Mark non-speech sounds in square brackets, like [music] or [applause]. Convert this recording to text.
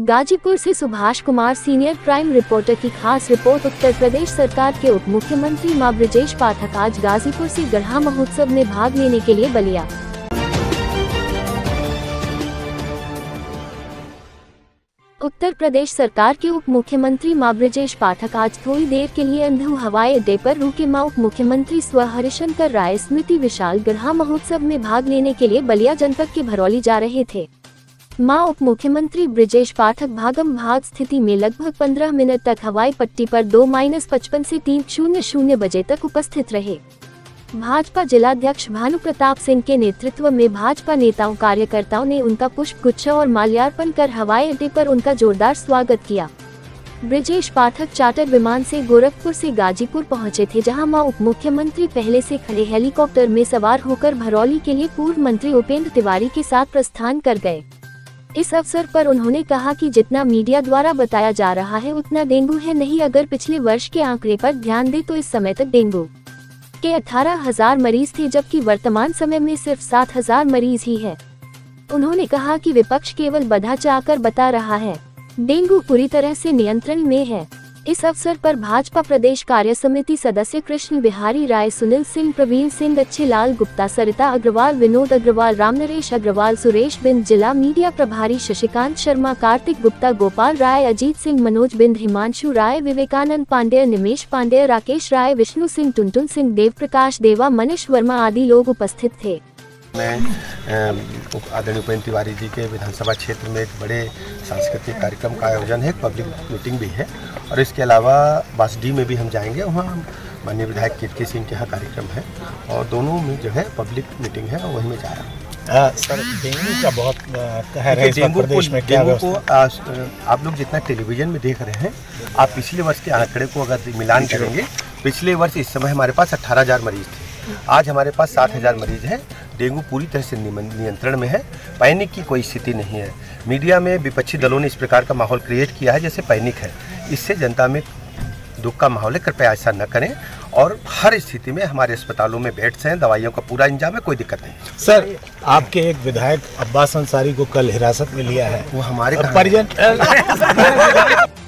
गाजीपुर से Subhash Kumar, senior crime reporter की खास रिपोर्ट, उत्तर प्रदेश सरकार के उप मुख्यमंत्री माँ ब्रजेश पाठक आज गाजीपुर से गढ़ा महोत्सव में भाग लेने के लिए बलिया। उत्तर प्रदेश सरकार के उप मुख्यमंत्री माँ ब्रजेश पाठक आज थोड़ी देर के लिए अंधु हवाई अड्डे पर रुके माँ उप मुख्यमंत्री स्व हरिशंकर राय, स्मृति विशाल गढ़ा महोत्सव में भाग लेने के लिए बलिया जनपद के भरौली जा रहे थे। माँ उप मुख्यमंत्री ब्रिजेश पाठक भागम भाग स्थिति में लगभग 15 मिनट तक हवाई पट्टी पर दो माइनस पचपन ऐसी तीन शून्य शून्य बजे तक उपस्थित रहे। भाजपा जिलाध्यक्ष भानु प्रताप सिंह के नेतृत्व में भाजपा नेताओं कार्यकर्ताओं ने उनका पुष्प गुच्छा और माल्यार्पण कर हवाई अड्डे पर उनका जोरदार स्वागत किया। ब्रिजेश पाठक चार्टर विमान से गोरखपुर से गाजीपुर पहुँचे थे, जहाँ माँ उप मुख्यमंत्री पहले से खड़े हेलीकॉप्टर में सवार होकर भरौली के लिए पूर्व मंत्री उपेंद्र तिवारी के साथ प्रस्थान कर गए। इस अवसर पर उन्होंने कहा कि जितना मीडिया द्वारा बताया जा रहा है, उतना डेंगू है नहीं। अगर पिछले वर्ष के आंकड़े पर ध्यान दे तो इस समय तक डेंगू के अठारह हज़ार मरीज़ थे, जबकि वर्तमान समय में सिर्फ़ सात हज़ार मरीज़ ही है। उन्होंने कहा कि विपक्ष केवल बधा चाह बता रहा है, डेंगू पूरी तरह से नियंत्रण में है। इस अवसर पर भाजपा प्रदेश कार्य समिति सदस्य कृष्ण बिहारी राय, सुनील सिंह, प्रवीण सिंह अच्छे लाल गुप्ता, सरिता अग्रवाल, विनोद अग्रवाल राम नरेश अग्रवाल, सुरेश बिंद, जिला मीडिया प्रभारी शशिकांत शर्मा, कार्तिक गुप्ता, गोपाल राय, अजीत सिंह, मनोज बिंद, हिमांशु राय, विवेकानंद पांडेय, निमेश पांडेय, राकेश राय, विष्णु सिंह, टुनटुन सिंह देव प्रकाश देवा, मनीष वर्मा आदि लोग उपस्थित थे। में आदरणीय उपेंद्र तिवारी जी के विधानसभा क्षेत्र में एक बड़े सांस्कृतिक कार्यक्रम का आयोजन है पब्लिक मीटिंग भी है। और इसके अलावा बासडी में भी हम जाएँगे। वहाँ माननीय विधायक कीर्ति सिंह के यहाँ कार्यक्रम है और दोनों में जो है पब्लिक मीटिंग है वहीं में जा रहा हूँ। सर डेंगू का बहुत कहर है डेंगू को डेंगू को आ, आप लोग जितना टेलीविज़न में देख रहे हैं आप पिछले वर्ष के आंकड़े को अगर मिलान करेंगे पिछले वर्ष इस समय हमारे पास अट्ठारह मरीज़ थे। आज हमारे पास सात हज़ार मरीज़ हैं। डेंगू पूरी तरह से नियंत्रण में है। पैनिक की कोई स्थिति नहीं है। मीडिया में विपक्षी दलों ने इस प्रकार का माहौल क्रिएट किया है जैसे पैनिक है। इससे जनता में दुख का माहौल है। कृपया ऐसा न करें और हर स्थिति में हमारे अस्पतालों में बेड्स हैं। दवाइयों का पूरा इंजाम है। कोई दिक्कत नहीं। सर आपके एक विधायक अब्बास अंसारी को कल हिरासत में लिया है। वो हमारे परिजन [laughs]